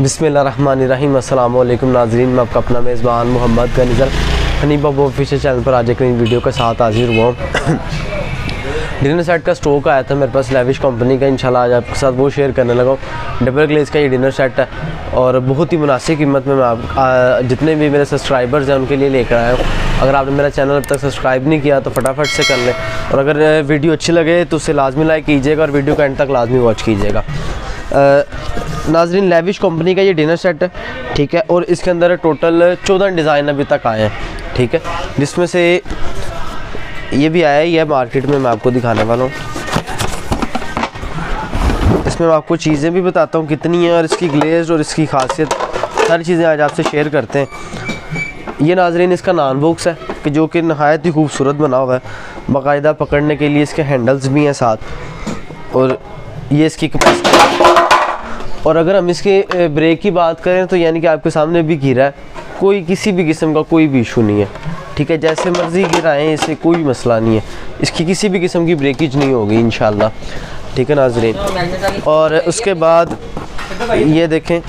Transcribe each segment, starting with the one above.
बिसमीम अल्लाम नाजरीन, मैं आपका अपना मेज़बान मोहम्मद गनीजर। हनीबा वो ऑफिशियल चैनल पर आज एक नई वीडियो के साथ हाजिर हुआ डिनर सेट का स्टॉक आया था मेरे पास लेविश कंपनी का, इंशाल्लाह आज आपके साथ वो शेयर करने लगा डबल ग्लेस का ये डिनर सेट है और बहुत ही मुनासिब कीमत में मैं आप जितने भी मेरे सब्सक्राइबर्स हैं उनके लिए लेकर आया हूँ। अगर आपने मेरा चैनल अब तक सब्सक्राइब नहीं किया तो फटाफट से कर लें। और अगर वीडियो अच्छी लगे तो उसे लाजमी लाइक कीजिएगा और वीडियो को एंड तक लाजमी वॉच कीजिएगा। नाजरीन लेविश कंपनी का ये डिनर सेट है, ठीक है? और इसके अंदर टोटल चौदह डिज़ाइन अभी तक आए हैं, ठीक है? जिसमें से ये भी आया ही है मार्केट में मैं आपको दिखाने वाला हूँ। इसमें मैं आपको चीज़ें भी बताता हूँ, कितनी हैं और इसकी ग्लेज और इसकी खासियत। सारी चीज़ें आज आपसे शेयर करते हैं। ये नाजरीन, इसका नान बॉक्स है, कि जो कि नहायत ही खूबसूरत बना हुआ है। बाकायदा पकड़ने के लिए इसके हैंडल्स भी हैं साथ। और ये इसकी कैपेसिटी और अगर हम इसके ब्रेक की बात करें तो यानी कि आपके सामने भी गिरा है। कोई किसी भी किस्म का कोई भी इशू नहीं है। ठीक है, जैसे मर्ज़ी गिराएँ इसे कोई मसला नहीं है। इसकी किसी भी किस्म की ब्रेकेज नहीं होगी इन ठीक है, नाजरीन? और उसके बाद ये देखें।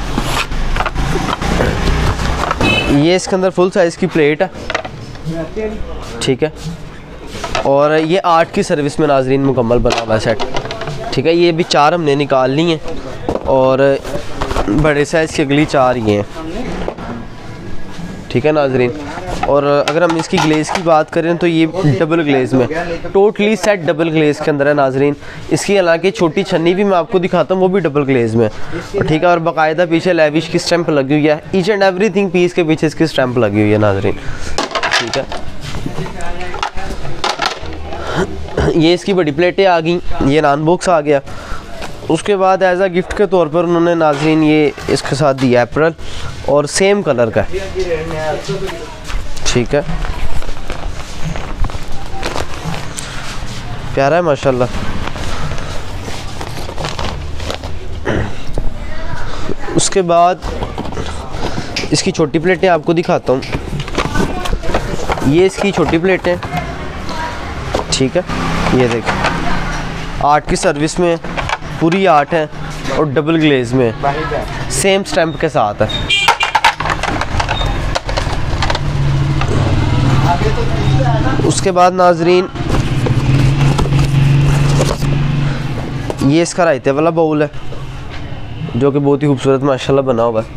ये इसके अंदर फुल साइज़ की प्लेट है। ठीक है? और ये आठ की सर्विस में नाजरीन मुकम्मल बना हुआ है सेट ठीक है, ये भी चार हमने निकाल ली हैं। और बड़े साइज़ की अगली चार ये हैं। ठीक है नाजरीन? और अगर हम इसकी ग्लेज़ की बात करें तो ये डबल ग्लेज़ में। टोटली सेट डबल ग्लेज़ के अंदर है नाजरीन। इसकी हालाँकि छोटी छन्नी भी मैं आपको दिखाता हूँ, वो भी डबल ग्लेज़ में। ठीक है, और बाकायदा पीछे लेविश की स्टैंप लगी हुई है। Each and everything piece के पीछे इसकी स्टैंप लगी हुई है नाजरीन। ठीक है? ये इसकी बड़ी प्लेटें आ गई, ये नान बॉक्स आ गया। उसके बाद एज आ गिफ्ट के तौर पर उन्होंने नाजरीन ये इसके साथ दिया अप्रैल, और सेम कलर का ठीक है। प्यारा है, माशाल्लाह। उसके बाद इसकी छोटी प्लेटें आपको दिखाता हूँ। ये इसकी छोटी प्लेटें। ठीक है, ये देखें। आठ की सर्विस में पूरी आठ है और डबल ग्लेज में। सेम स्टैंप के साथ है। उसके बाद नाजरीन, ये इसका रायते वाला बाउल है, जो कि बहुत ही खूबसूरत माशाल्लाह बना हुआ है।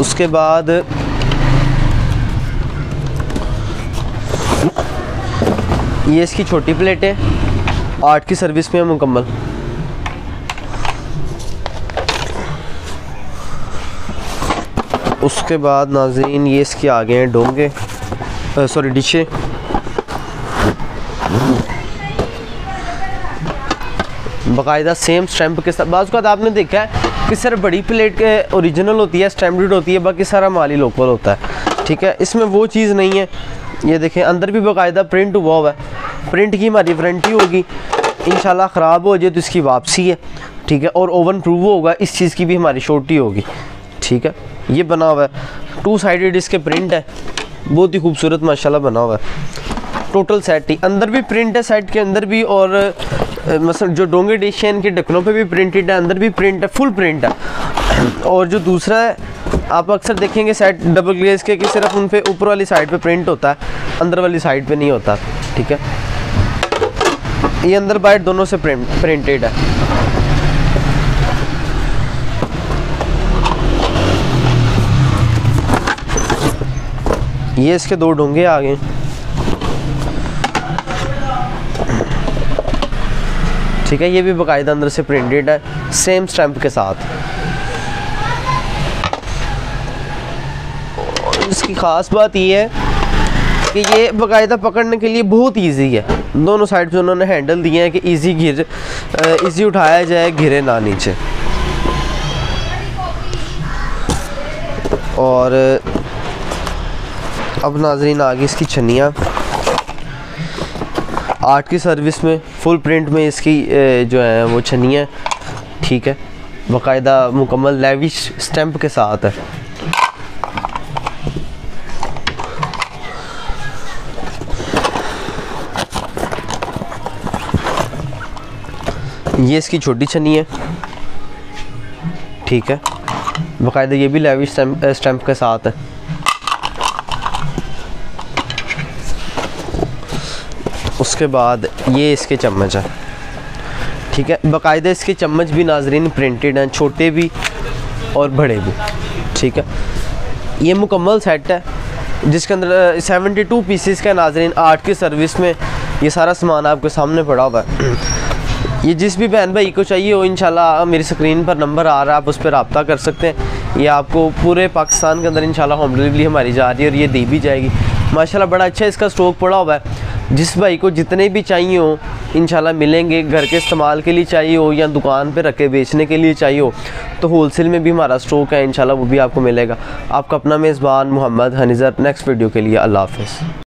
उसके बाद, ये इसकी छोटी प्लेट आर्ट की सर्विस में मुकम्मल। उसके बाद नाजरीन ये इसके आगे हैं, डोंगे। सॉरी डिशे बाकायदा सेम स्टैंप के साथ बाज़ आपने देखा है कि सर बड़ी प्लेट के ओरिजिनल होती है स्टैम्प्ड होती है, बाकी सारा माली लोकल होता है। ठीक है, इसमें वो चीज़ नहीं है। ये देखें, अंदर भी बाकायदा प्रिंट हुआ हुआ है। प्रिंट की हमारी वारंटी होगी। इन ख़राब हो जाए तो इसकी वापसी है, ठीक है? और ओवन प्रूव होगा, इस चीज़ की भी हमारी शोर्टी होगी, ठीक है? ये बना हुआ है। टू साइडेड इसके प्रिंट है। बहुत ही खूबसूरत, माशाल्लाह बना हुआ है। टोटल सेट ही। अंदर भी प्रिंट है सेट के अंदर भी और मतलब जो डोंगे डिश है इनके ढक्कनों पे भी प्रिंटेड है, अंदर भी प्रिंट है फुल प्रिंट है। और जो दूसरा है, आप अक्सर देखेंगे सेट डबल ग्लेज के कि सिर्फ़ उन पर ऊपर वाली साइड पे प्रिंट होता है, अंदर वाली साइड पे नहीं होता, ठीक है? ये अंदर बाइट दोनों से प्रिंट प्रिंटेड है। ये इसके दो डोंगे आ गए ठीक है, ये भी बाकायदा अंदर से प्रिंटेड है सेम स्टैंप के साथ। इसकी ख़ास बात ये है कि ये बाकायदा पकड़ने के लिए बहुत इजी है। दोनों साइड से उन्होंने हैंडल दिए हैं कि इजी गिर इजी उठाया जाए घिरे ना नीचे। और, अब नाजरीन आ गई इसकी छनियाँ आर्ट की सर्विस में फुल प्रिंट में इसकी जो है, वो छनियाँ ठीक है? बाकायदा मुकम्मल लेविश स्टैंप के साथ है। ये इसकी छोटी छनी है। ठीक है। बाकायदा ये भी लेवी स्टैम्प स्टैम्प के साथ है। उसके बाद ये इसके चम्मच है। ठीक है। बाकायदा इसके चम्मच भी नाजरीन प्रिंटेड हैं, छोटे भी और बड़े भी। ठीक है। ये मुकम्मल सेट है, जिसके अंदर सेवेंटी टू पीसीस का नाजरीन। आर्ट की सर्विस में ये सारा सामान आपके सामने पड़ा हुआ है। ये जिस भी बहन भाई को चाहिए हो इंशाल्लाह मेरी स्क्रीन पर नंबर आ रहा है, आप उस पर रबता कर सकते हैं। ये आपको पूरे पाकिस्तान के अंदर इंशाल्लाह होम डिलीवरी हमारी जा रही है और ये दी भी जाएगी। माशाल्लाह, बड़ा अच्छा इसका स्टॉक पड़ा हुआ है। जिस भाई को जितने भी चाहिए हो इंशाल्लाह मिलेंगे। घर के इस्तेमाल के लिए चाहिए हो या दुकान पे रखे बेचने के लिए चाहिए हो तो होलसेल में भी हमारा स्टॉक है इंशाल्लाह वो भी आपको मिलेगा। आपका अपना मेज़बान मोहम्मद हनीज़र नेक्स्ट वीडियो के लिए अल्लाह हाफ़िज़।